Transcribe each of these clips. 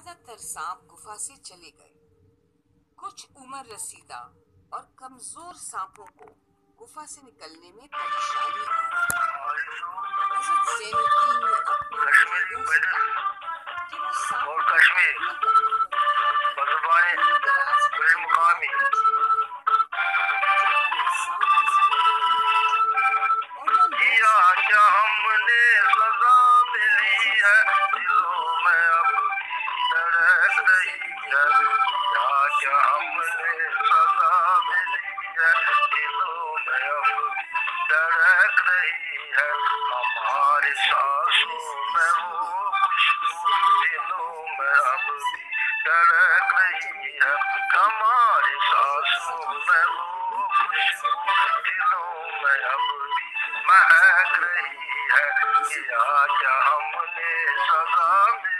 زیادہ تر سانپ گفا سے چلے گئے۔ کچھ عمر رسیدہ اور کمزور سانپوں کو گفا سے نکلنے میں پریشانی اور کشمیر مقامی۔ مہک رہی ہے کیا ہم نے سزا ملی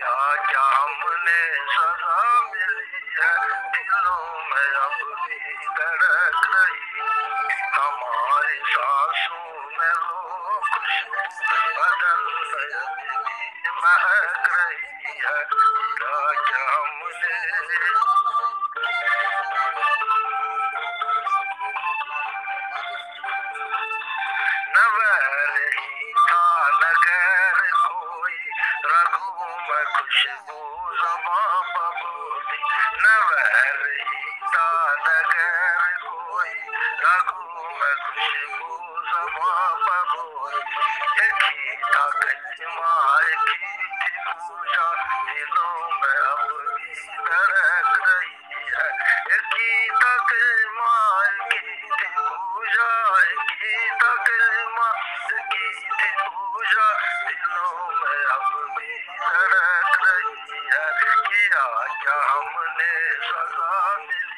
کیا نے سزا دلوں میں اب بھی میں رو بدل میں nada, rey.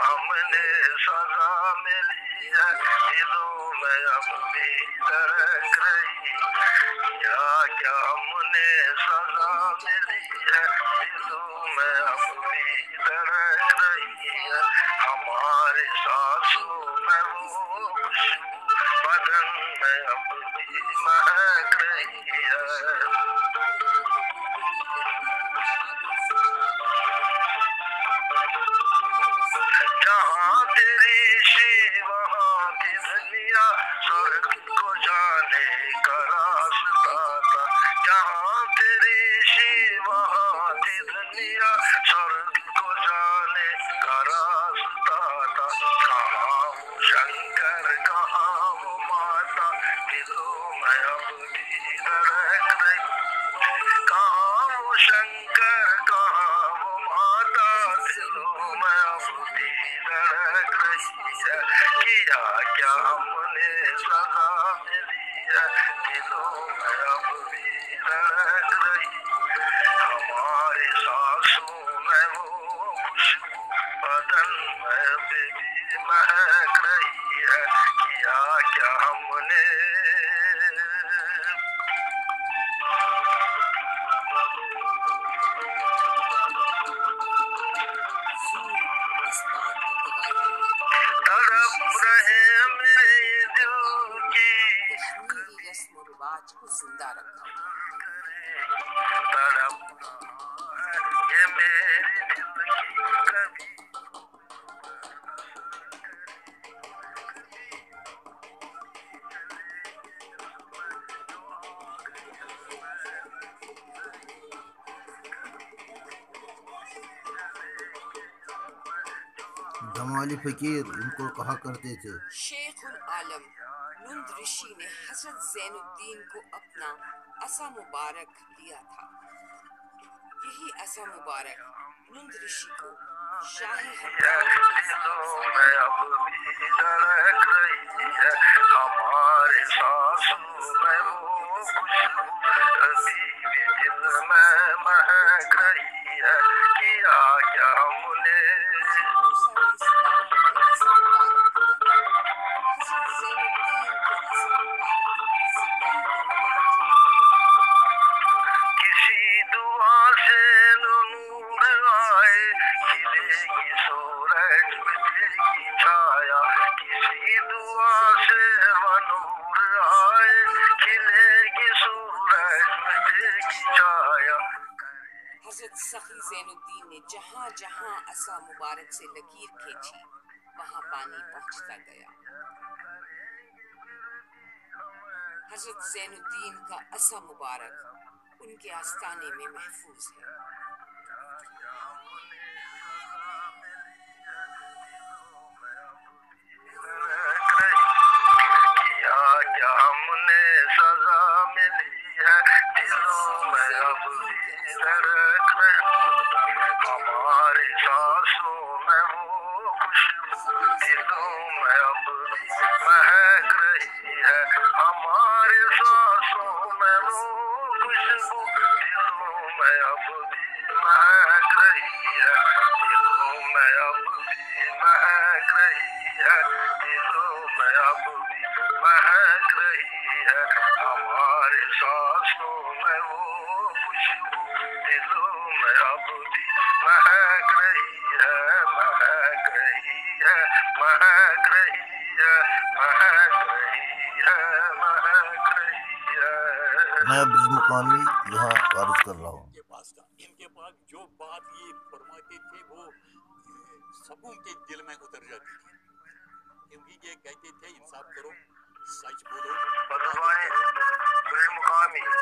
ہم نے سزا ملی ہے، دلوں میں اب بھی ترک رہی۔ کیا کیا ہم نے سزا ملی ہے، دلوں میں اب بھی ترک رہی ہے۔ ہمارے سانسوں میں وہ خوشبو بدن میں اب بھی مہک رہی ہے۔ ریش وہاں کی دھنیا سرگ کو جانے کرا ستا تھا جہاں تریشی وہاں تلنیہ سرگ کو جانے کرا ستا تھا کہاں شنکر کہاں ہو ماتا پھر میں کہاں شنکر کہاں بدن میں بھی مہک رہی ہے کیا کیا ہم زندہ رکھنا جمالی فقیر ان کو کہا کرتے تھے شیخ العالم نند رشی نے حضرت زین الدین کو اپنا اصا مبارک لیا تھا۔ یہی اصا مبارک نند رشی کو شاہ ہمارے میں وہ خوشبو کیا کیا حضرت سخی زین الدین نے جہاں جہاں عصا مبارک سے لکیر کھینچی، وہاں پانی پہنچتا گیا۔ حضرت زین الدین کا عصا مبارک ان کے آستانے میں محفوظ ہے۔ مہک رہی ہے ہمارے سانسوں میں وہ خوشبو دلوں میں اب بھی مہک رہی ہے مہک رہی ہے مہک رہی ہے مہک رہی ہے مہک رہی ہے میں مقامی یہاں خارج کر رہا ہوں۔ ان کے پاس جو بات یہ فرماتے سبوں کے دل میں اتر جاتی تھی۔ کیونکہ یہ کہتے تھے، انصاف کرو۔ سچ بولو بدلوانے غیر مقامی ہے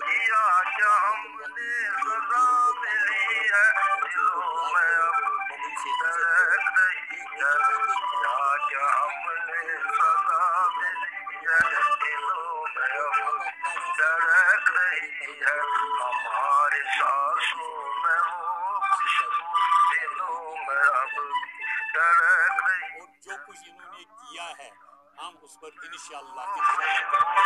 کیا کیا ہم نے سزا ملی ہے ہمارے سانسوں میں ہو خوشبو دلوں میں اب اور جو کچھ انہوں نے کیا ہے ہم اس پر انشاءاللہ انشاءاللہ۔